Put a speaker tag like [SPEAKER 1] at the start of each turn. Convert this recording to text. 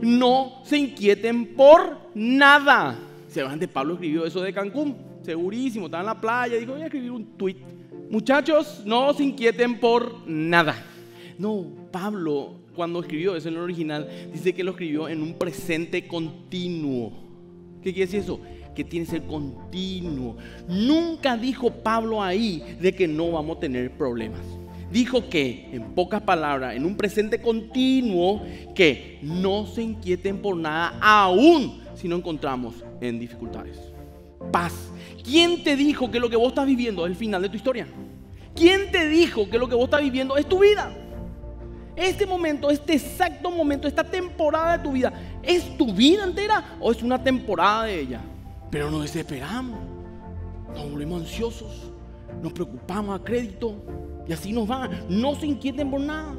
[SPEAKER 1] no se inquieten por nada. Seguramente Pablo escribió eso de Cancún, segurísimo, estaba en la playa, dijo, voy a escribir un tweet. Muchachos, no se inquieten por nada. No, Pablo, cuando escribió eso en el original, dice que lo escribió en un presente continuo. ¿Qué quiere decir eso? Que tiene que ser continuo. Nunca dijo Pablo ahí de que no vamos a tener problemas. Dijo que, en pocas palabras, en un presente continuo, que no se inquieten por nada, aún si no encontramos en dificultades. Paz. ¿Quién te dijo que lo que vos estás viviendo es el final de tu historia? ¿Quién te dijo que lo que vos estás viviendo es tu vida? Este momento, este exacto momento, esta temporada de tu vida, ¿es tu vida entera o es una temporada de ella? Pero nos desesperamos, nos volvemos ansiosos, nos preocupamos a crédito y así nos va. No se inquieten por nada.